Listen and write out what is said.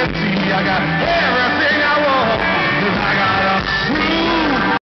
empty. I got